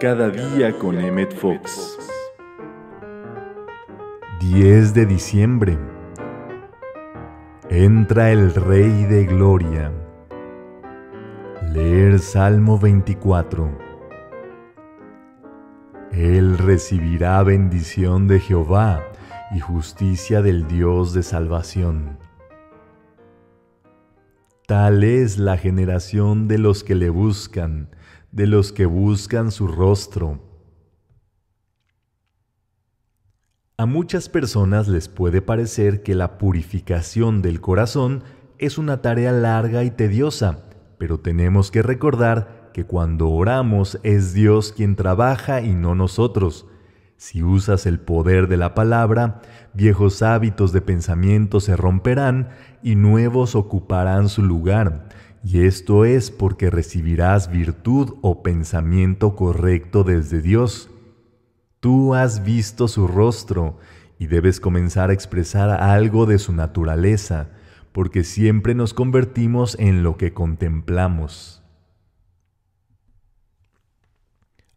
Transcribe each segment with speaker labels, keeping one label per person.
Speaker 1: Cada día con Emmet Fox.
Speaker 2: 10 de diciembre. Entra el Rey de Gloria. Leer Salmo 24. Él recibirá bendición de Jehová y justicia del Dios de salvación. Tal es la generación de los que le buscan, de los que buscan su rostro. A muchas personas les puede parecer que la purificación del corazón es una tarea larga y tediosa, pero tenemos que recordar que cuando oramos es Dios quien trabaja y no nosotros. Si usas el poder de la palabra, viejos hábitos de pensamiento se romperán y nuevos ocuparán su lugar, y esto es porque recibirás virtud o pensamiento correcto desde Dios. Tú has visto su rostro y debes comenzar a expresar algo de su naturaleza, porque siempre nos convertimos en lo que contemplamos.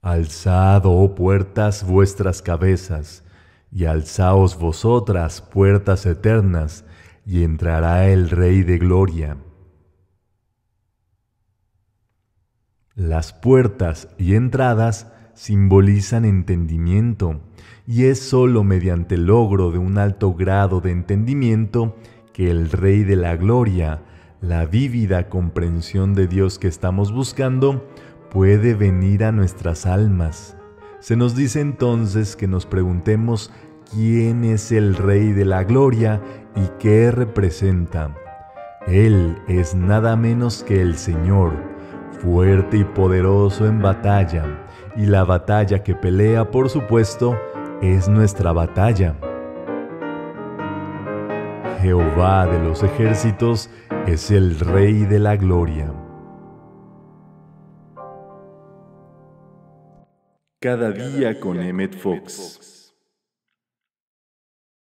Speaker 2: Alzad, oh puertas, vuestras cabezas, y alzaos vosotras, puertas eternas, y entrará el Rey de Gloria. Las puertas y entradas simbolizan entendimiento, y es sólo mediante el logro de un alto grado de entendimiento que el Rey de la Gloria, la vívida comprensión de Dios que estamos buscando, puede venir a nuestras almas. Se nos dice entonces que nos preguntemos quién es el Rey de la Gloria y qué representa. Él es nada menos que el Señor, fuerte y poderoso en batalla, y la batalla que pelea, por supuesto, es nuestra batalla. Jehová de los ejércitos es el Rey de la Gloria.
Speaker 1: Cada día con Emmet Fox.